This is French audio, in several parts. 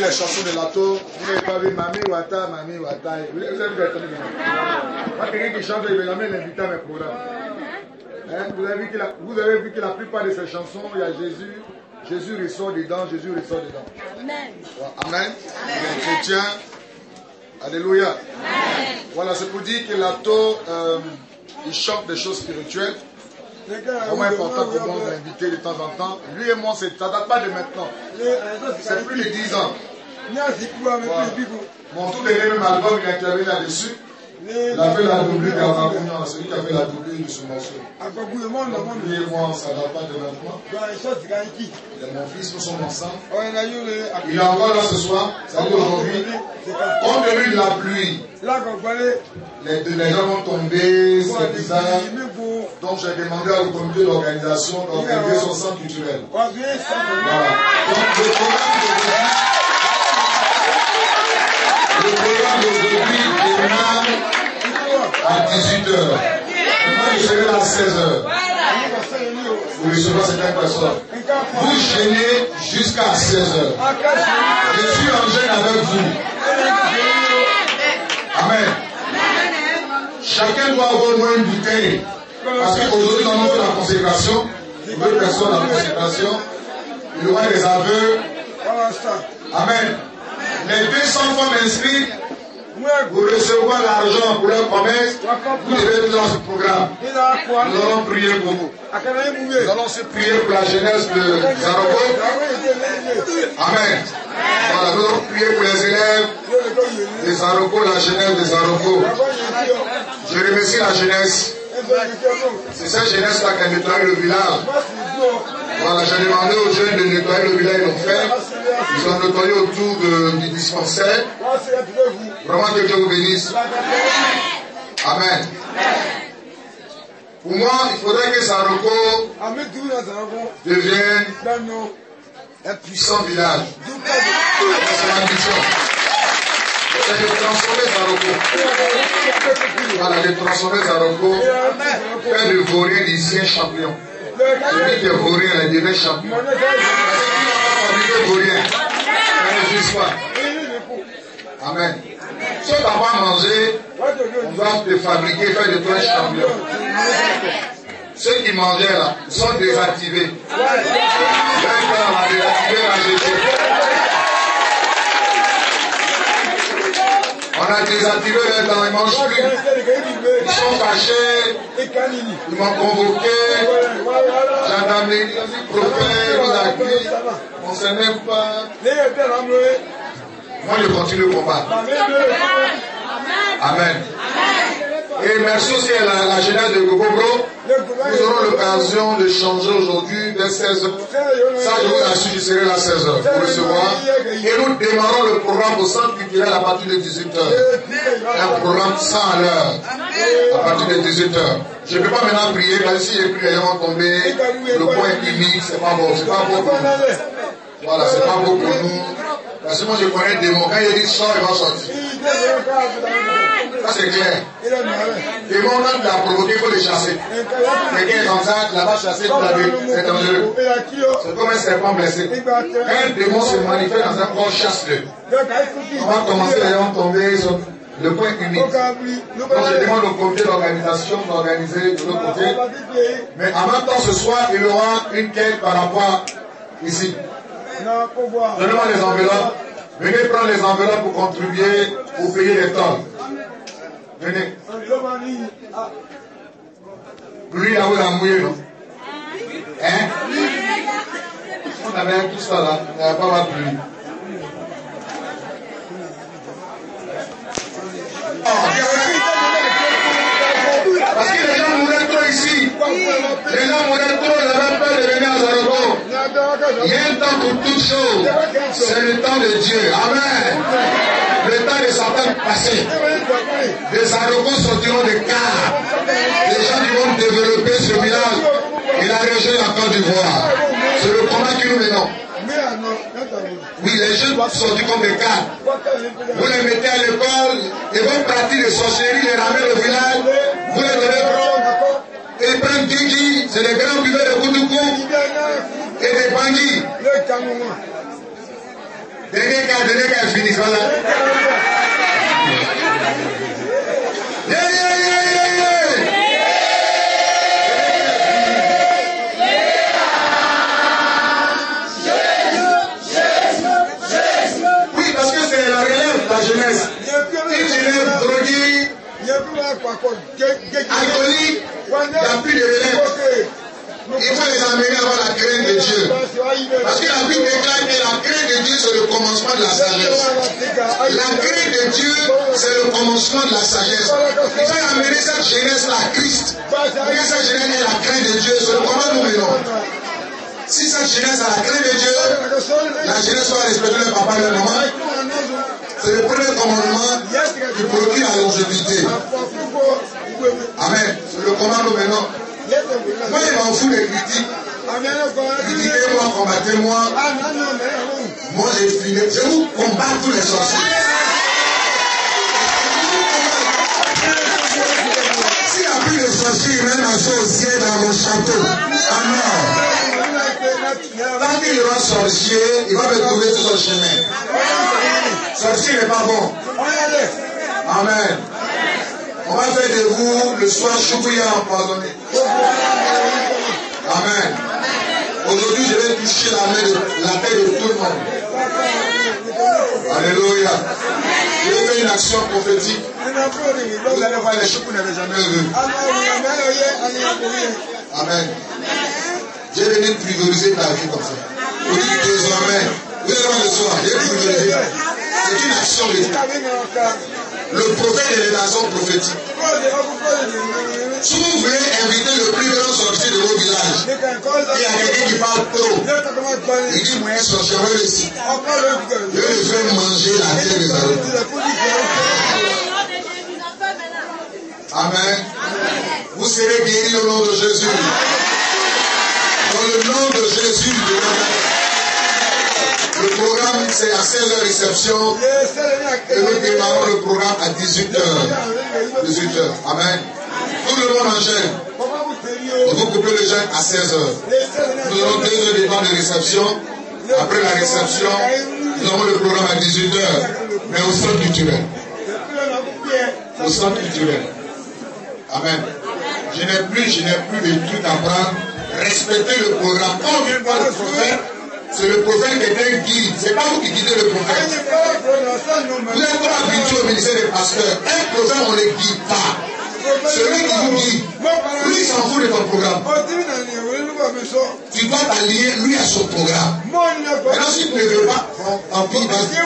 les chansons de Lato, vous n'avez pas vu Mami Wata, Mami Wata. Vous avez vu les Moi, quelqu'un qui chante, il va jamais l'inviter à mes programmes. Hein, vous, avez vu que la, vous avez vu que la plupart de ces chansons, il y a Jésus. Jésus ressort dedans, Jésus ressort dedans. Amen. Amen. Les chrétiens. Alléluia. Amen. Voilà, c'est pour dire que Lato, euh, il chante des choses spirituelles. Vraiment important que bon l'inviter de temps en temps. Lui et moi, ça ne date pas de maintenant. C'est plus de 10 ans. Mon tout dernier album, il a intervenu là-dessus. Il a fait la doublure celui qui a fait la doublure de ce morceau. Lui et moi, ça ne date pas de maintenant. Et mon fils, nous sommes ensemble. Il est encore là ce soir, ça dit aujourd'hui. Compte tenu de la pluie, les, les gens vont tomber, c'est bizarre. Donc j'ai demandé au comité d'organisation d'organiser son centre culturel. Voilà. Donc le programme d'aujourd'hui démarre à 18h. Moi je serai là à 16h. Vous recevez certaines personnes. Vous gênez jusqu'à 16h. Je suis en gêne avec vous. Amen. Chacun doit avoir au moins une bouteille. Parce qu'aujourd'hui, nous avons la consécration. La consécration. Il y aura des aveux. Amen. Les 200 femmes inscrites, vous recevrez l'argent pour leur promesse. Vous devez dans ce programme. Nous allons prier pour vous. Nous allons aussi prier pour la jeunesse de Zaroko. Amen. Voilà, nous allons prier pour les élèves de Zaroko, la jeunesse de Zaroko. Je remercie la jeunesse. C'est cette jeunesse-là qui a nettoyé le village. Voilà, j'ai demandé aux jeunes de nettoyer le village, ils l'ont fait. Ils ont nettoyé autour du dispensaire. Vraiment que Dieu vous bénisse. Amen. Pour moi, il faudrait que Saroko devienne un puissant village. C'est l'ambition. C'est de transformer Zaroko. Voilà, de transformer Zaroko. Faire de Vaurien d'ici un champion. Celui qui est Vaurien, il devient champion. Amen. Si on va pas manger, on doit te fabriquer, faire de toi un champion. Ceux qui mangeaient là sont désactivés. On a désactivé les dents, ils mangent plus. Ils sont fâchés. Ils m'ont convoqué. Prophète. On ne sait même pas. Moi, je continue le combat. Amen. Et merci aussi à la, la jeunesse de Gogobro. Nous aurons l'occasion de changer aujourd'hui dès 16h. Ça, je vous assure, je serai là à 16h pour recevoir. Et nous démarrons le programme au centre culturel à partir de 18h. Un programme sans l'heure. À partir de 18h. Je ne peux pas maintenant prier, car si j'ai prié, les gens vont tomber. Le point unique, c'est pas bon. C'est pas bon pour nous. Voilà, c'est pas bon pour nous. Parce que moi, je connais des mots. Quand il dit sort, il va sortir. Ça, c'est clair. Les mots, quand tu l'as provoqué, il faut les chasser. Quelqu'un est comme ça, l'as vu. C'est dangereux. C'est comme un serpent blessé. Un démon se manifeste dans un corps, chasse-le. On va commencer, les gens tomber sur le point unique. Donc, je demande au comité d'organisation d'organiser de l'autre côté. Mais en même temps, ce soir, il y aura une quête par rapport ici. Donnez-moi les enveloppes. Venez prendre les enveloppes pour contribuer au payer des tolls. Venez. Lui, là où il a mouillé, non Hein? On avait tout ça là, il n'y avait pas la pluie. Parce que les gens mouraient trop ici. Les gens mouraient trop, ils avaient peur de venir à Zaroko. Il y a un temps pour toutes choses. C'est le temps de Dieu. Amen. Le temps de Satan passé. Les Zaroko sortiront de car. Les gens qui vont développer ce village la région de la Côte d'Ivoire. C'est le combat que nous menons. Oui, les jeunes comme des cadres. Vous les mettez à l'école, ils vont pratiquer les sorcelleries, les ramènent au village, vous les donnez trop. Et prennent c'est des grands buveurs de Koutoukou et des Bangui. Dernier cas a donné qu'elle finira là. Jeunesse. Jeunesse il n'y a plus de relève. Il faut les amener à avoir la crainte de Dieu. Parce que la Bible déclare que la crainte de Dieu, c'est le commencement de la sagesse. La crainte de Dieu, c'est le commencement de la sagesse. Il faut amener cette jeunesse-là à Christ. Pour que cette jeunesse ait la crainte de Dieu, c'est le comment nous menons. Si cette jeunesse a la crainte de Dieu, la jeunesse va respecter le papa et le maman. C'est le premier commandement qui produit la longévité. Amen. C'est le commandement maintenant. Moi, il m'en fout des critiques. Critiquez-moi, combattez-moi. Moi, j'ai fini. Je vous combats tous les sorciers. S'il n'y a plus de sorciers, il mène un sorcier dans mon château. Amen. Tant qu'il aura sorcier, il va me trouver sur son chemin. Sorcier n'est pas bon. Amen. On va faire de vous le soir choukouya empoisonné. Amen. Aujourd'hui, je vais toucher la main de la tête de tout le monde. Alléluia. Je vais faire une action prophétique. Vous allez voir les choses que vous n'avez jamais vues. Amen. J'ai venu privilégier ta vie comme ça. Vous désormais, vous allez voir le soir, j'ai privilégié. Le prophète est l'action prophétique. Si vous voulez inviter le plus grand sorcier de vos villages, il y a quelqu'un qui parle trop. Il dit, moi, sorcier, je ici. Je vais manger la terre des arbres. Amen. Vous serez guéris au nom de Jésus. Dans le nom de Jésus c'est à 16h réception. Et nous démarrons le programme à 18h. 18h. Amen. Tout le monde enchaîne. Vous coupez le jeûne à 16h. Nous aurons deux heures de temps de réception. Après la réception, nous aurons le programme à 18h. Mais au centre culturel. Au centre culturel. Amen. Je n'ai plus, je n'ai plus de trucs à prendre. Respectez le programme. Vient voir le prophète, c'est le prophète qui est un guide. C'est pas vous qui guidez le prophète. Vous êtes pas habitué au ministère des pasteurs. Un prophète, on ne le guide pas. Celui qui vous guide, lui, s'en fout de ton programme. Tu dois t'allier, lui, à son programme. Maintenant, si tu ne veux pas, pis, vas-y.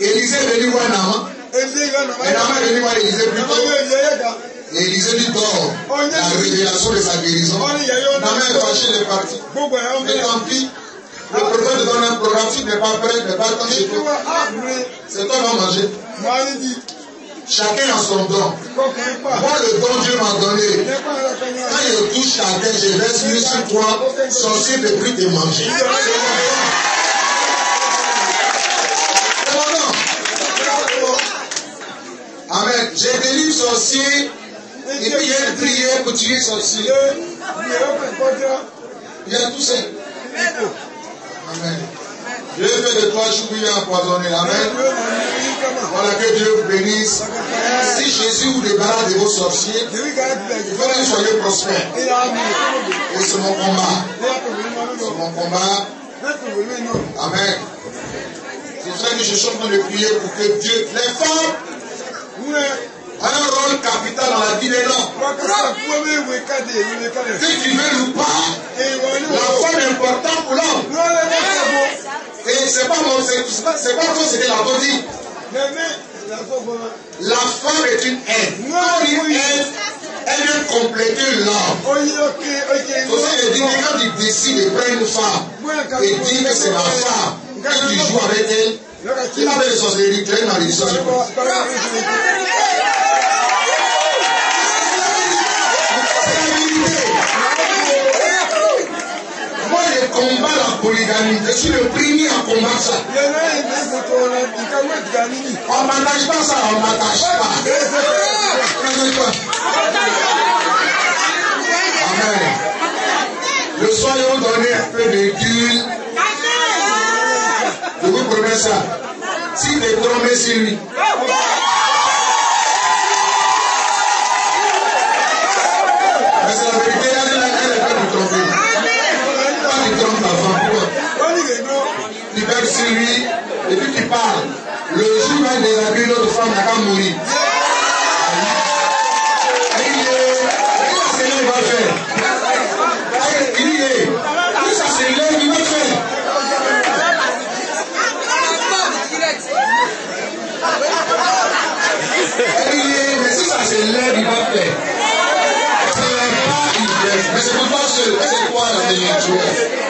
Élisée est venu voir Naaman. Et est venu voir Élisée plutôt. Et Élisée lui dort la révélation de sa guérison. Naaman est fâché, est parti. Mais tant pis. Le prophète te donne un programme, si tu n'es pas prêt, ne pas attendre chez toi. C'est toi qui vas manger. Chacun a son don. Moi, le don Dieu m'a donné. Quand je touche chacun, je laisse lui sur toi, sorcier de plus te manger. Amen. J'ai délivre sorcier. Et puis il y a une prière pour tuer sorcier. Il y a tout ça. Amen. Vais faire de toi choubouillet empoisonné. Amen. Voilà que Dieu vous bénisse. Si Jésus vous débarrasse de vos sorciers, faut que vous soyez prospères. Et c'est mon combat. C'est mon combat. Amen. C'est pour ça que je suis en train de prier pour que Dieu, les femmes, un rôle capital dans la vie des hommes. Si tu veux ou pas, la femme est importante pour l'homme. C'est pas mon, c'est pas, c'est pas toi, c'était la body. La femme est une aide. Quand une aide, elle vient compléter l'homme. Aussi, il dit que quand il décide de prendre une femme et dit que c'est ma femme, quand tu joues avec elle, il a des sorcelleries, tu es une malédiction. Moi, Je suis le premier à combattre ça. On m'attache pas ça, on m'attache pas. Amen. Le soir, ils ont donné un peu de d'huile, Je vous promets ça. Si tu es trompé sur lui, et puis tu parles. Le jour où il déshabille l'autre femme, n'a qu'à mourir. C'est c'est là qu'il va faire. C'est l'air pas fait. Mais c'est. C'est quoi la dénature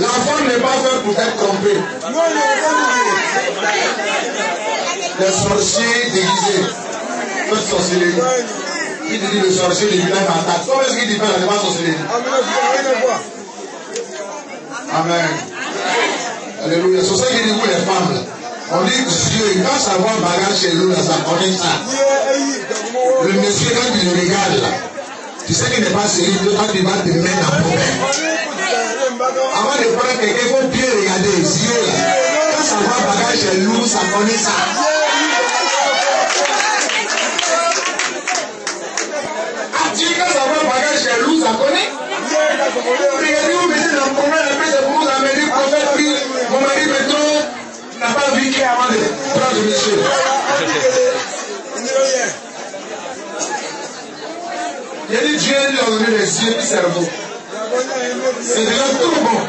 La femme n'est pas faite pour être trompée. Les sorciers déguisés. Faites sorcellerie. Te dit le sorcier du village m'attaque Comment est-ce qu'il dit pas la sorcellerie Amen. Alléluia. C'est ça qu'il dit vous les femmes. On dit Dieu, ça va bagage chez nous là, ça connaît ça. Le monsieur, quand il le regarde là, tu sais qu'il n'est pas sérieux, toi tu vas te mettre en problème. Avant de prendre quelqu'un, il faut bien regarder les yeux là. Quand ça va bagage chez nous, ça connaît ça. Ah, tu dis quand ça va bagage chez nous, ça connaît Regardez où monsieur dans le problème, après c'est pour vous amener prophète, puis mon mari me trompe, n'a pas vu qu'il avant de prendre monsieur. Il dit Dieu lui a donné les yeux le cerveau. C'est déjà tout bon.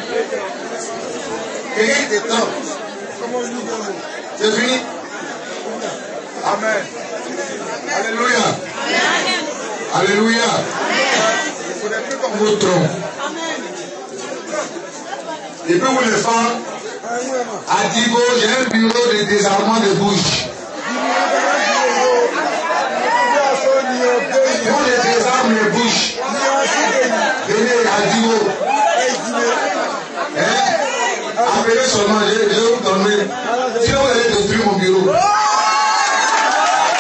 Quelqu'un trompe. C'est fini. Amen. Alléluia. Alléluia. Il ne faudrait plus qu'on vous trompe. Et puis vous les femmes, à Digo, j'ai un bureau de désarmement de bouche. On les désarme les bouches. Venez à Digo. Hein? Appelez seulement, je je vais vous donner. Sinon, vous allez détruire mon bureau.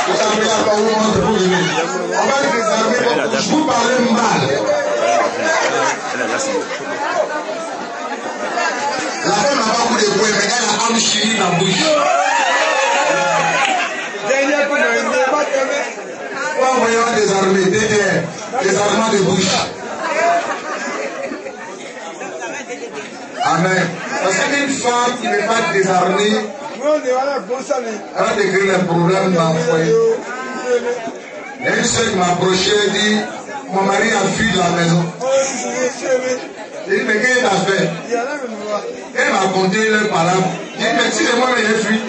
Vous savez, pas où on pour venir. On va désarmer vos bouches. Vous parlez mal. La femme n'a pas beaucoup de mais elle a dans la bouche. Faut envoyer un désarmé, DDR, désarmement de bouche. Amen. Parce qu'une femme qui n'est pas désarmée, elle va décrire les problèmes dans le foyer. Il y a une soeur qui m'a approché et dit Mon mari a fui de la maison. J'ai dit Mais qu'est-ce qu'il a fait? Elle m'a conté leur parole. J'ai dit Mais si c'est moi qui ai fui,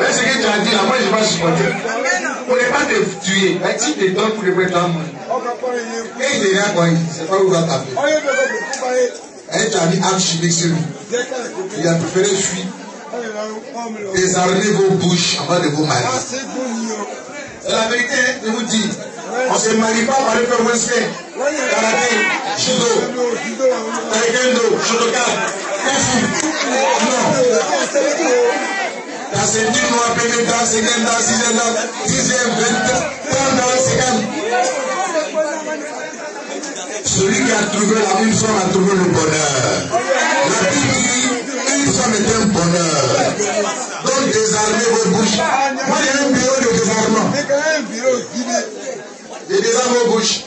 mais ce que tu as dit là, moi je ne vais pas supporter. Pour ne pas te tuer, mais tu te donnes pour ne pas t'en Et il est là quoi, c'est pas où il va taper. Tu as mis âme chimique sur lui. Il a préféré fuir. Désarmez vos bouches avant de vous marier. C'est la vérité, je vous dis. On ne se marie pas par le wrestling, karaté, judo, taekwondo, shotokan, kung Non. La pénètre dans 5 dans 6 dans 10 20 30 dans 50. Celui qui a trouvé la une femme a trouvé le bonheur. Est un bonheur. Donc désarmez vos bouches. Moi j'ai un bureau de désarmement. Je désarme vos bouches.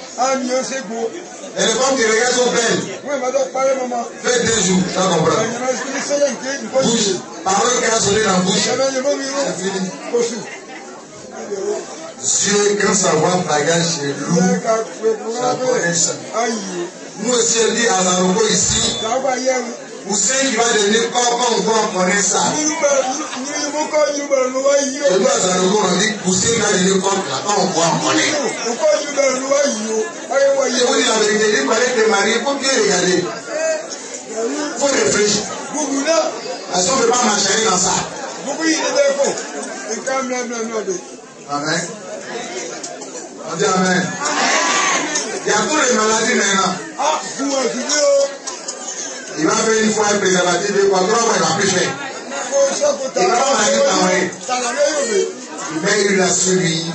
Et les femmes qui regardent sont belles. Faites deux jours, tu vas comprendre. Bouche, parole qui a sonné dans la bouche. Dieu, quand ça va bagage chez nous, ça connaît ça. Nous aussi, on dit à Narugo ici, Hussein qui va devenir papa, on voit, on connaît ça. Et nous à Narugo, on dit Hussein qui va devenir papa, là-bas, on voit, on connaît. Je vous dis la vérité, il fallait te marier, il faut bien regarder. Il faut réfléchir. Parce qu'on ne peut pas marcher dans ça. Amen. On dit Amen. Il y a toutes les maladies maintenant. Il va faire une fois un préservatif, deux fois, trois fois, il va plus. Il va pas maladie t'envoyer. Mais il a suivi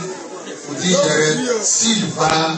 pour dire, s'il va,